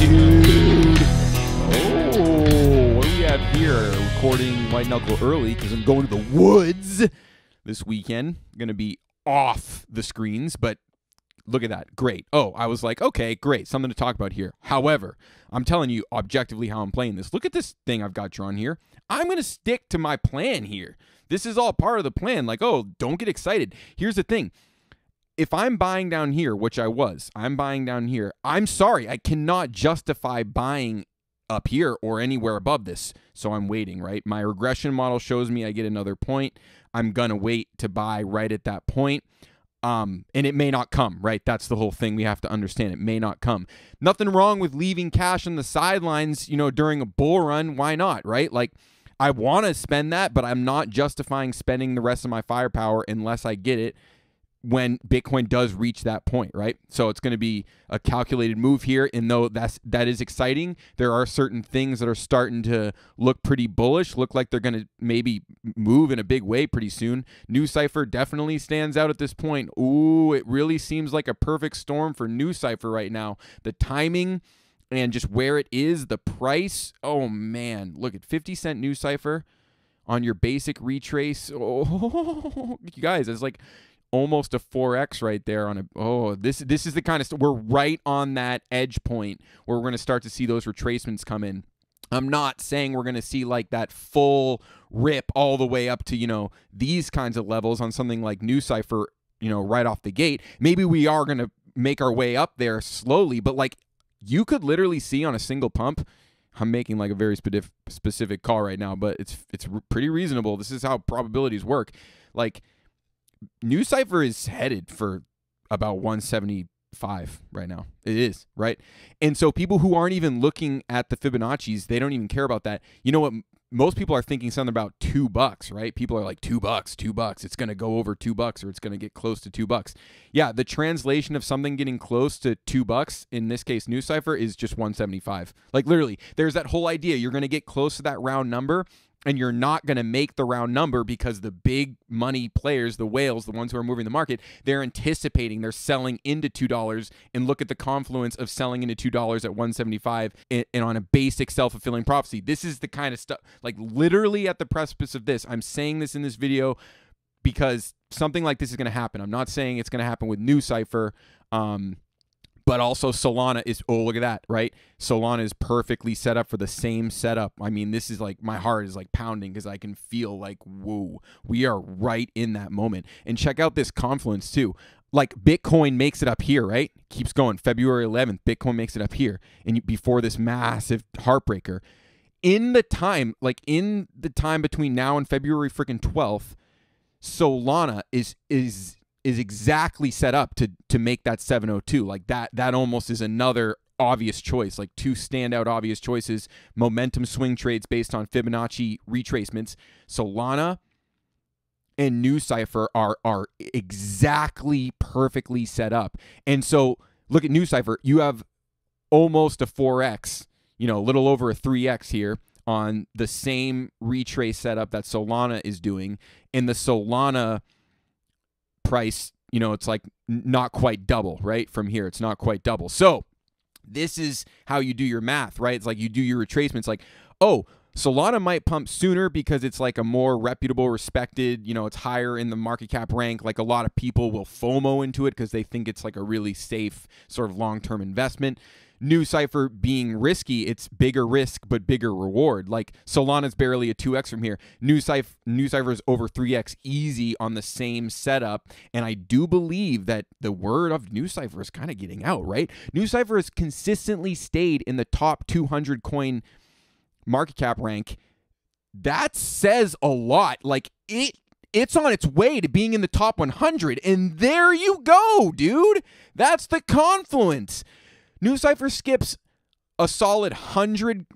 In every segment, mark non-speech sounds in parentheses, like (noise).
dude. Oh, what we have here? Recording White Knuckle early because I'm going to the woods this weekend. going to be off the screens, but look at that. Great. Oh, I was like, okay, great. Something to talk about here. However, I'm telling you objectively how I'm playing this. Look at this thing I've got drawn here. I'm going to stick to my plan here. This is all part of the plan. Like, oh, don't get excited. Here's the thing if I'm buying down here, which I was, I'm buying down here. I'm sorry, I cannot justify buying up here or anywhere above this. So I'm waiting, right? My regression model shows me I get another point. I'm going to wait to buy right at that point. Um, and it may not come, right? That's the whole thing we have to understand. It may not come. Nothing wrong with leaving cash on the sidelines, you know, during a bull run. Why not, right? Like, I want to spend that, but I'm not justifying spending the rest of my firepower unless I get it when Bitcoin does reach that point, right? So it's going to be a calculated move here. And though that's that is exciting, there are certain things that are starting to look pretty bullish, look like they're going to maybe move in a big way pretty soon. NuCypher definitely stands out at this point. Ooh, it really seems like a perfect storm for NuCypher right now. The timing and just where it is, the price. Oh man, look at 50 cent NuCypher on your basic retrace. (laughs) Oh, you guys, it's like almost a 4x right there on a oh this this is the kind of st- we're right on that edge point where we're going to start to see those retracements come in i'm not saying we're going to see like that full rip all the way up to you know these kinds of levels on something like NuCypher you know right off the gate maybe we are going to make our way up there slowly but like you could literally see on a single pump I'm making like a very specific specific call right now, but it's it's pretty reasonable. This is how probabilities work. Like NuCypher is headed for about 175 right now. It is, right? And so people who aren't even looking at the Fibonacci's, they don't even care about that. You know what? Most people are thinking something about two bucks, right? People are like, two bucks, two bucks. It's going to go over two bucks or it's going to get close to two bucks. Yeah, the translation of something getting close to two bucks, in this case, NuCypher, is just 175. Like literally, there's that whole idea. You're going to get close to that round number and you're not going to make the round number because the big money players, the whales, the ones who are moving the market, they're anticipating they're selling into two dollars. And look at the confluence of selling into two dollars at one seventy five and, and on a basic self fulfilling prophecy. This is the kind of stuff, like literally at the precipice of this. I'm saying this in this video because something like this is going to happen. I'm not saying it's going to happen with NuCypher. Um, but also Solana is oh look at that right? Solana is perfectly set up for the same setup. I mean this is like my heart is like pounding because I can feel like whoa we are right in that moment. And check out this confluence too. Like Bitcoin makes it up here right? Keeps going. February 11th Bitcoin makes it up here. And before this massive heartbreaker. In the time like in the time between now and February freaking 12th Solana is is is exactly set up to to make that 702. Like that that almost is another obvious choice, like two standout obvious choices, momentum swing trades based on Fibonacci retracements. Solana and NuCypher are are exactly perfectly set up. And so look at NuCypher, you have almost a 4x, you know, a little over a 3x here on the same retrace setup that Solana is doing. And the Solana price, you know, it's like not quite double, right? From here, it's not quite double. So this is how you do your math, right? It's like you do your retracements like, oh, Solana might pump sooner because it's like a more reputable, respected, you know, it's higher in the market cap rank. Like a lot of people will FOMO into it because they think it's like a really safe sort of long term investment. NuCypher being risky, it's bigger risk but bigger reward. Like Solana's barely a 2x from here. NuCypher New Cipher is over 3x easy on the same setup, and I do believe that the word of NuCypher is kind of getting out, right? NuCypher has consistently stayed in the top 200 coin market cap rank. That says a lot. Like it it's on its way to being in the top 100 and there you go, dude. That's the confluence. NuCypher skips a solid 100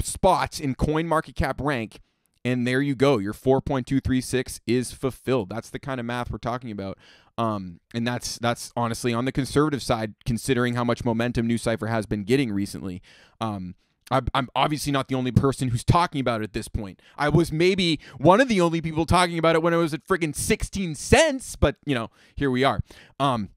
spots in coin market cap rank and there you go your 4.236 is fulfilled that's the kind of math we're talking about um, and that's that's honestly on the conservative side considering how much momentum NuCypher has been getting recently um, I'm obviously not the only person who's talking about it at this point. I was maybe one of the only people talking about it when it was at friggin' 16 cents, but you know, here we are. Um,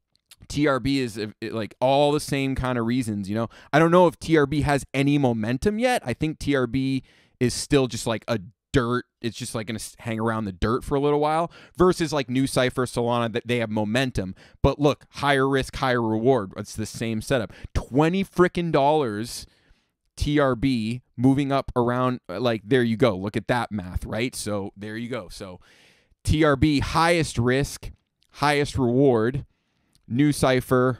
TRB is like all the same kind of reasons, you know. I don't know if TRB has any momentum yet. I think TRB is still just like a dirt. It's just like going to hang around the dirt for a little while versus like NuCypher, Solana that they have momentum. But look, higher risk, higher reward. It's the same setup. 20 freaking dollars TRB moving up around uh, like there you go. Look at that math, right? So there you go. So TRB highest risk, highest reward. NuCypher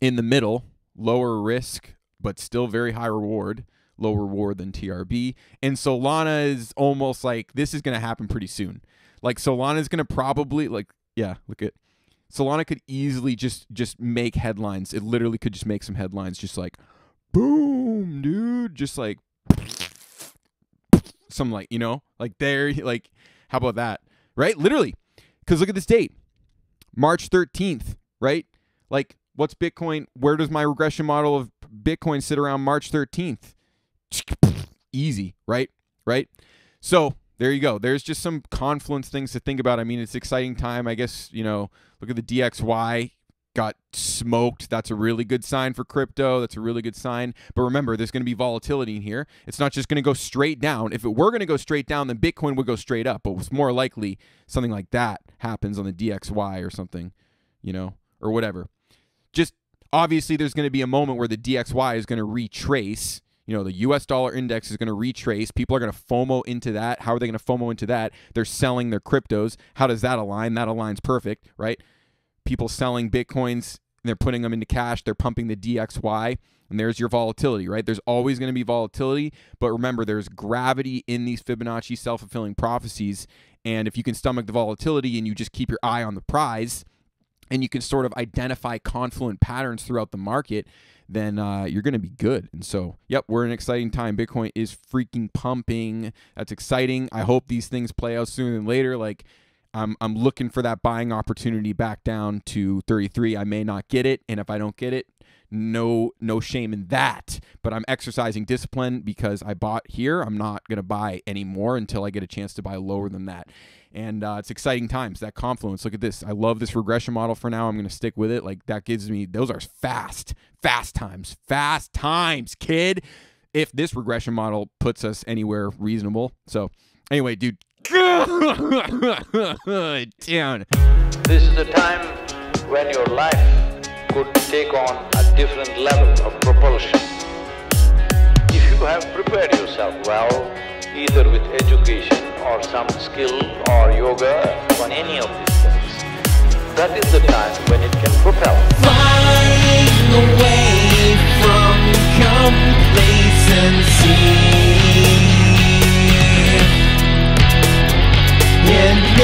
in the middle, lower risk, but still very high reward, lower reward than TRB. And Solana is almost like this is going to happen pretty soon. Like Solana is going to probably like yeah, look at Solana could easily just just make headlines. It literally could just make some headlines just like boom, dude, just like some like, you know, like there (laughs) like how about that? Right? Literally. Cuz look at this date. March 13th, right? Like, what's Bitcoin? Where does my regression model of Bitcoin sit around March 13th? (sniffs) Easy, right? Right? So, there you go. There's just some confluence things to think about. I mean, it's exciting time. I guess, you know, look at the DXY got smoked. That's a really good sign for crypto. That's a really good sign. But remember, there's going to be volatility in here. It's not just going to go straight down. If it were going to go straight down, then Bitcoin would go straight up. But it's more likely something like that happens on the DXY or something, you know, or whatever. Just obviously, there's going to be a moment where the DXY is going to retrace. You know, the US dollar index is going to retrace. People are going to FOMO into that. How are they going to FOMO into that? They're selling their cryptos. How does that align? That aligns perfect, right? People selling bitcoins they're putting them into cash they're pumping the dxy and there's your volatility right there's always going to be volatility but remember there's gravity in these fibonacci self-fulfilling prophecies and if you can stomach the volatility and you just keep your eye on the prize and you can sort of identify confluent patterns throughout the market then uh, you're going to be good. And so, yep, we're in an exciting time. Bitcoin is freaking pumping. That's exciting. I hope these things play out sooner than later. Like, I'm I'm looking for that buying opportunity back down to 33. I may not get it, and if I don't get it, no no shame in that. But I'm exercising discipline because I bought here. I'm not gonna buy anymore until I get a chance to buy lower than that. And uh, it's exciting times. That confluence. Look at this. I love this regression model for now. I'm gonna stick with it. Like that gives me those are fast, fast times, fast times, kid. If this regression model puts us anywhere reasonable. So anyway, dude, down. This is the time when your life could take on a different level of propulsion. If you have prepared yourself well, either with education or some skill or yoga on any of these things, that is the time when it can propel. Flying away from complacency. Initiating